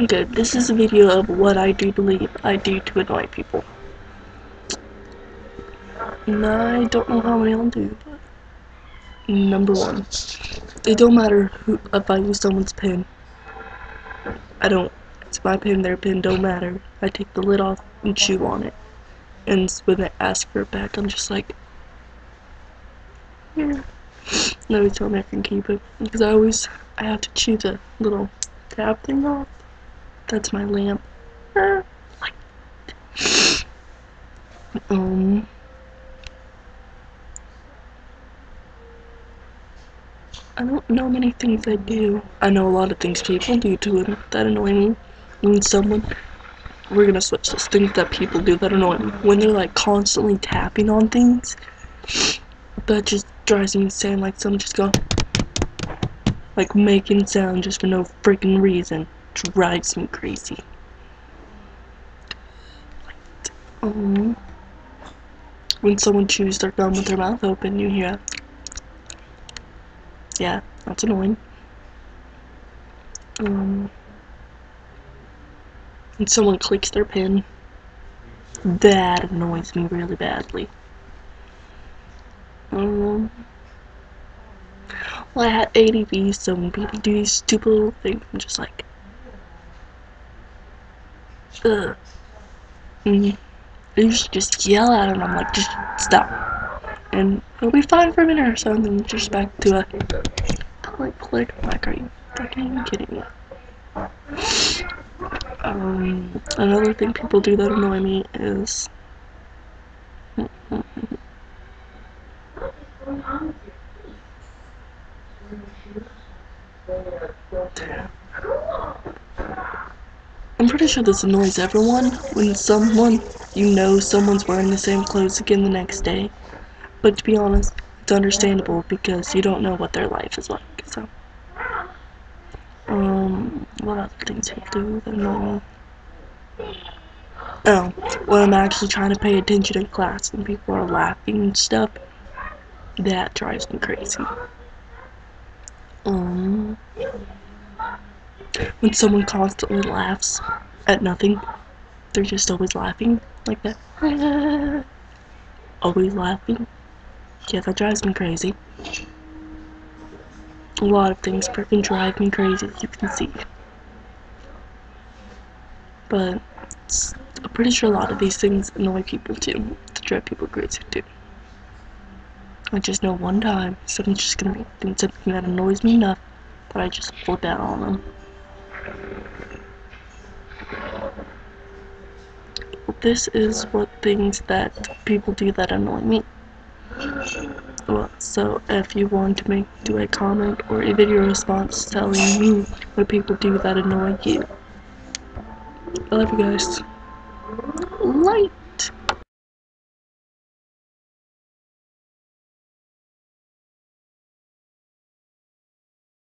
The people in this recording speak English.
Okay, this is a video of what I do believe I do to annoy people. And I don't know how many I'll do, but number one, it don't matter who if I use someone's pin. I don't. It's my pin, their pin, don't matter. I take the lid off and chew on it. And when they ask for it back, I'm just like, here. No, they tell me I can keep it because I always I have to chew the little tab thing off. That's my lamp. Light. Um. I don't know many things I do. I know a lot of things people do to him that annoy me. When someone, we're gonna switch this. Things that people do that annoy me. When they're like constantly tapping on things, that just drives me insane. Like someone just go, like making sound just for no freaking reason. Drives me crazy. Um, when someone chews their gum with their mouth open, you hear yeah, that's annoying. Um, when someone clicks their pin, that annoys me really badly. Um, well, I had ADD, so when people do these stupid little things, I'm just like, ugh. Mm. I usually just yell at him. I'm like, just stop and it'll be fine for a minute or so, and then just back to a click, click. like, are you fucking kidding me? Um, another thing people do that annoy me is. I'm pretty sure this annoys everyone when someone, you know someone's wearing the same clothes again the next day. But to be honest, it's understandable because you don't know what their life is like. So, um, what other things people do that annoy me? Oh, when I'm actually trying to pay attention in class and people are laughing and stuff, that drives me crazy. Um, when someone constantly laughs at nothing, they're just always laughing like that. always laughing. Yeah, that drives me crazy. A lot of things freaking drive me crazy, as you can see. But I'm pretty sure a lot of these things annoy people too. To drive people crazy too. I just know one time someone's just gonna be something that annoys me enough that I just flip out on them. This is what things that people do that annoy me. Well, so if you want to make do a comment or a video response telling me what people do that annoy you. I love you guys. Light.